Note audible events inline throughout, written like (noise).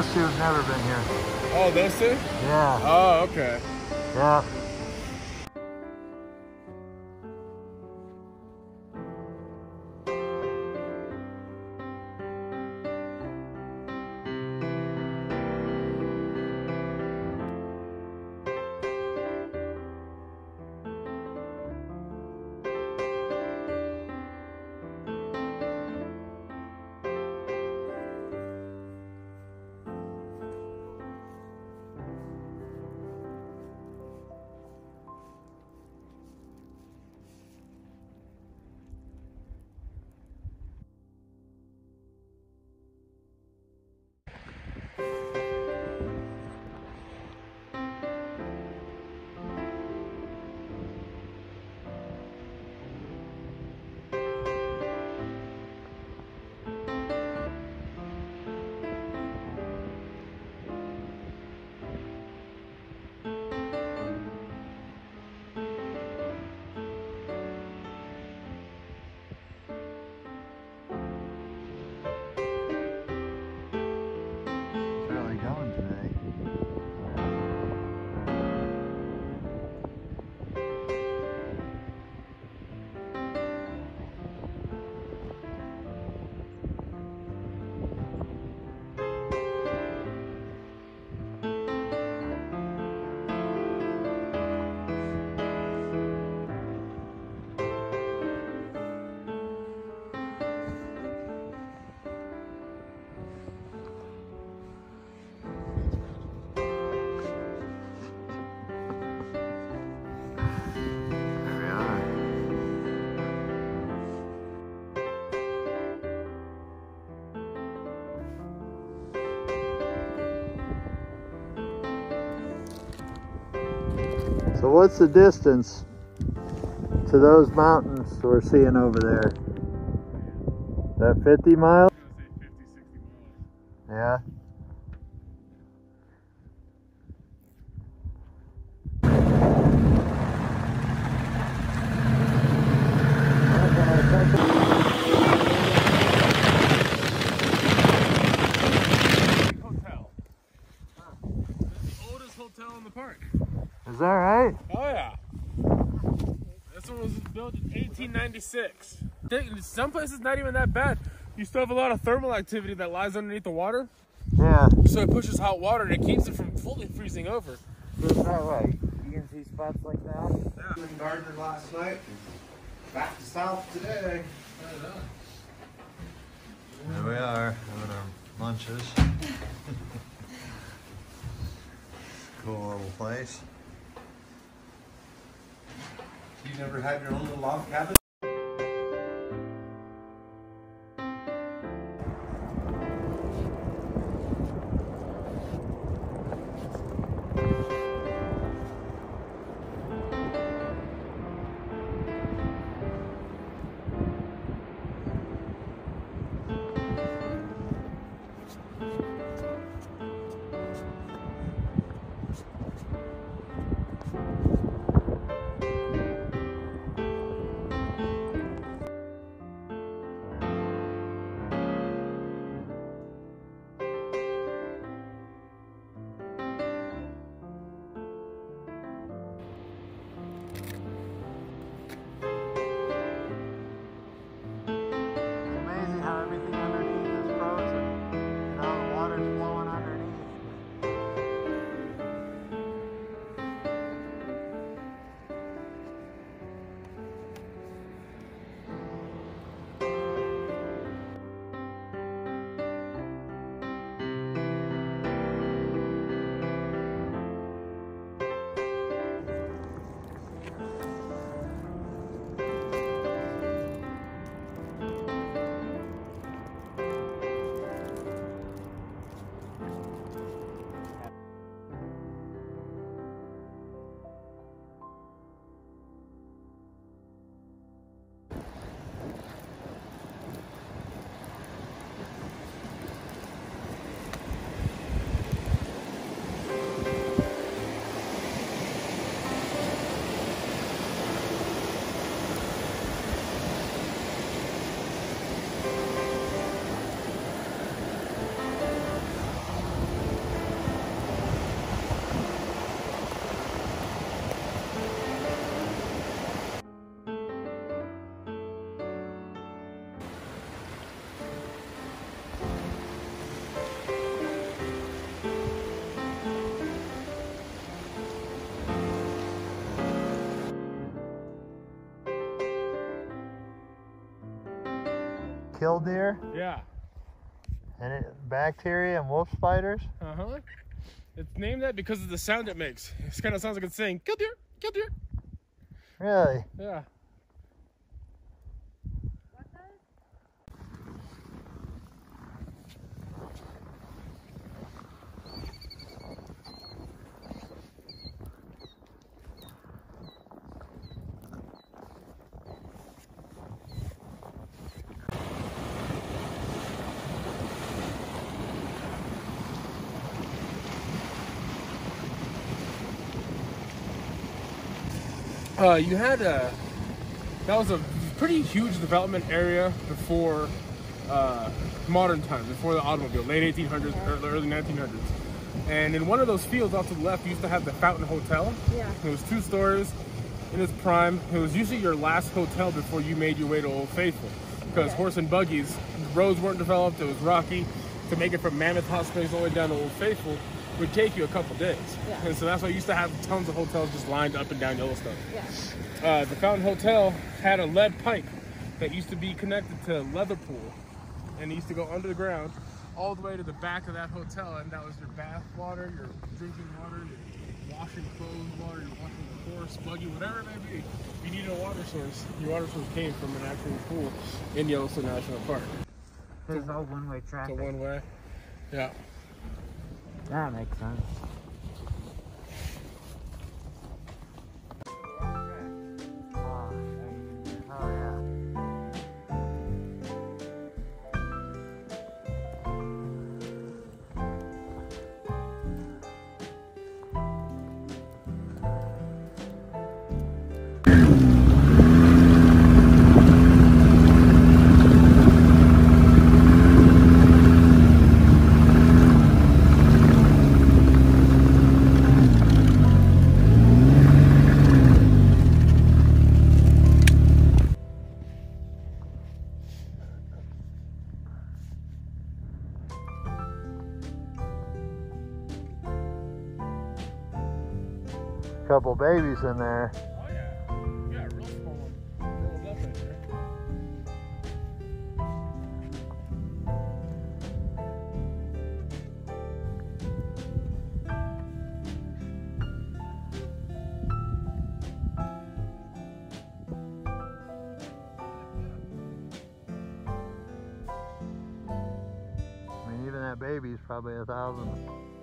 those two have never been here. Oh, those two? Yeah. Oh, okay. Yeah. So what's the distance to those mountains we're seeing over there? That 50 miles? 1996. Some places not even that bad. You still have a lot of thermal activity that lies underneath the water. Yeah. So it pushes hot water and it keeps it from fully freezing over. Is not right. You can see spots like that. Yeah. Gardiner last night. Back to south today. There we are, having our lunches. (laughs) cool little place. You never had your own little log cabin? Killdeer Yeah. and it, bacteria and wolf spiders. Uh huh. It's named that because of the sound it makes. It kind of sounds like it's saying "kill deer, kill deer." Really? Yeah. Uh, you had a that was a pretty huge development area before uh, modern times, before the automobile, late 1800s, early, early 1900s. And in one of those fields off to the left, you used to have the Fountain Hotel. Yeah. It was two stories in its prime. It was usually your last hotel before you made your way to Old Faithful. Because Yeah. horse and buggies, roads weren't developed, it was rocky. To make it from Mammoth Hot Springs all the way down to Old Faithful would take you a couple days. Yeah. And so that's why you used to have tons of hotels just lined up and down Yellowstone. Yeah. Uh, the Fountain Hotel had a lead pipe that used to be connected to Leather Pool, and it used to go under the ground all the way to the back of that hotel, and that was your bath water, your drinking water, your washing clothes water, your washing the horse, buggy, whatever it may be. If you needed a water source, your water source came from an actual pool in Yellowstone National Park. There's all one-way So traffic. one way. Yeah. That makes sense. Couple babies in there. There. I mean, even that baby's probably a thousand.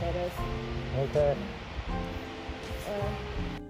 I just take your photos. Okay. Uh,